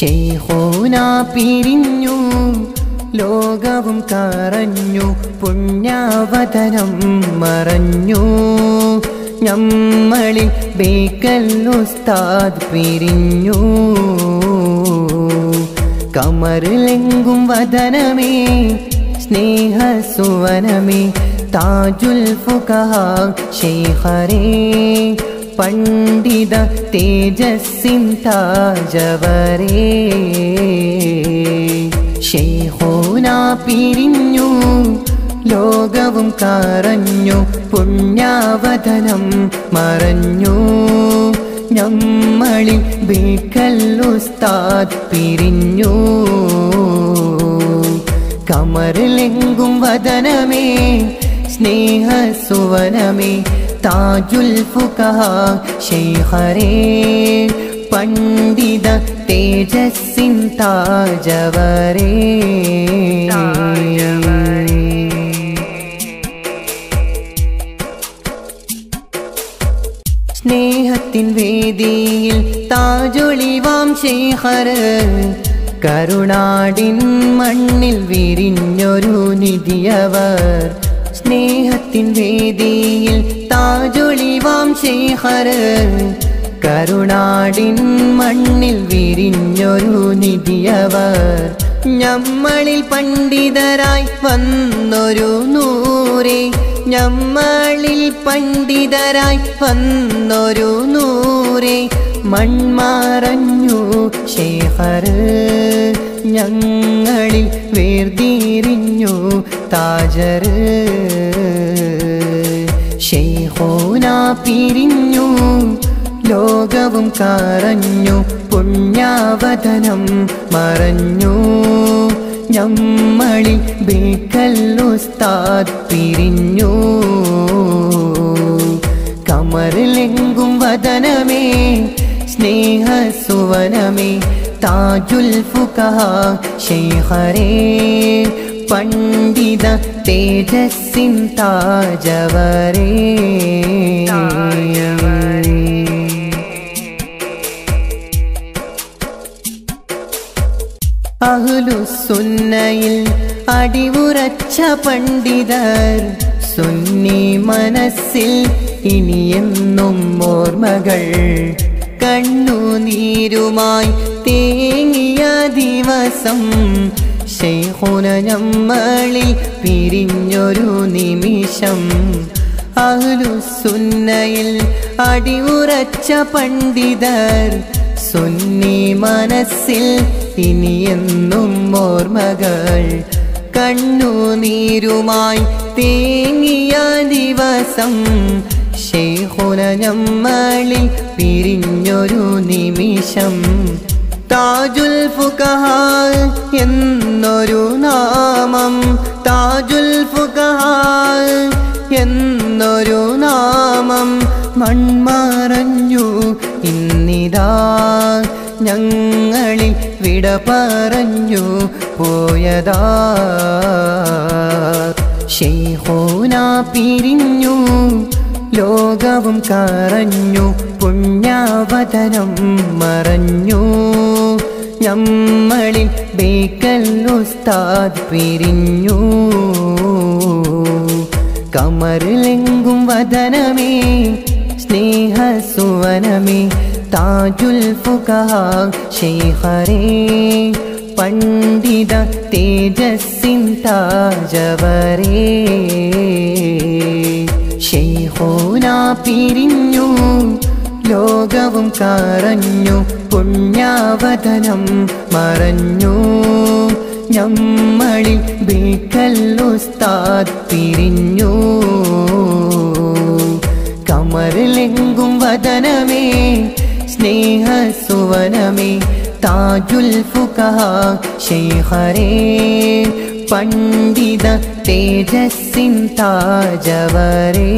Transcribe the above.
ഷെയ്ഹോന പിരിഞ്ഞു ലോകവും കറഞ്ഞു പുണ്യാവതനം മറഞ്ഞു. ഞമ്മളിൽ ബേക്കൽ ഉസ്താദ് പിരിഞ്ഞു. കമറിലെങ്കും വദനമേ സ്നേഹസുവനമേ താജുൽ ഫുഖഹ ശൈഖരേ. പണ്ഡിത തേജസ്സിൻ താജവരേ. ഷെയ്ഹോന പിരിഞ്ഞു ലോകവും കറഞ്ഞു പുണ്യാവതനം മറഞ്ഞു. ഞമ്മളിൽ ബിക്കല്ലുസ്താദ് പിരിഞ്ഞു. കമറിലെങ്കും വതനമേ സ്നേഹസുവനമേ താജുൽ ഫുഖഹ പണ്ഡിത തേജസ്സിൻ താജവരേ. സ്നേഹത്തിൻ വേദിയിൽ താജൊളിവാം ശേഖർ കരുണാടിൻ മണ്ണിൽ വിരിഞ്ഞൊരു നിധിയവർ. സ്നേഹത്തിൻ വേദിയിൽ താജൊളിവാം ശേഖർ കരുണാടിൻ മണ്ണിൽ വിരിഞ്ഞൊരു നിധിയവർ. ഞമ്മളിൽ പണ്ഡിതരായി വന്നൊരു നൂറെ. ഞമ്മളിൽ പണ്ഡിതരായി വന്നൊരു നൂറെ. മൺമാറഞ്ഞു ശേഖര്. ഞങ്ങളിൽ വേർതിരിഞ്ഞു താജർ ഷെയ്ഹോന പിരിഞ്ഞു ലോകവും കറഞ്ഞു പുണ്യാവതനം മറഞ്ഞു. ഞമ്മളിൽ ബേക്കല്ലുസ്താദ് പിരിഞ്ഞു. കമറിലെങ്കും വതനമേ സ്നേഹസുവനമേ താജുൽ ഫുഖഹ ശൈഖരേ പണ്ഡിത തേജസ്സിൻ താജവരേ. അഹുലുസുന്നയിൽ അടിവുറച്ച പണ്ഡിതർ സുന്നി മനസ്സിൽ ഇനിയെന്നും ഓർമ്മകൾ കണ്ണുനീരുമായി തേങ്ങിയ ദിവസം ശൈഹുന നമ്മളിൽ പിരിഞ്ഞൊരു നിമിഷം. അഹ്ലുസുന്നയിൽ അടിയുറച്ച പണ്ഡിതർ സുന്നി മനസ്സിൽ ഇനിയെന്നും ഓർമ്മകൾ. കണ്ണുനീരുമായി തേങ്ങിയ ദിവസം നമ്മളിൽ പിരിഞ്ഞൊരു നിമിഷം. താജുൽ ഫുഖഹ എന്നൊരു നാമം. താജുൽ ഫുഖഹ എന്നൊരു നാമം. മൺമറഞ്ഞു ഇന്നിതാ ഞങ്ങളിൽ വിട പറഞ്ഞു പോയതാ. ഷെയ്ഹോന പിരിഞ്ഞു ലോകവും കറഞ്ഞു പുണ്യാവതനം മറഞ്ഞു. ഞമ്മളിൽ ബേക്കൽ ഉസ്താദ് പിരിഞ്ഞു. കമറിലെങ്കും വതനമേ സ്നേഹസുവനമേ താജുൽ ഫുഖഹ ശൈഖരേ. പണ്ഡിത തേജസ്സിൻ താജവരേ. ഷെയ്ഹോന പിരിഞ്ഞു ലോകവും കറഞ്ഞു പുണ്യാവതനം മറഞ്ഞു. ഞമ്മളിൽ ബേക്കൽ ഉസ്താദ് പിരിഞ്ഞു. കമറിലെങ്കും സ്നേഹ സുവനമേ താജുൽ ഫുഖഹ ശൈഖരേ पण्डितः तेजस्सिन्ता जवरे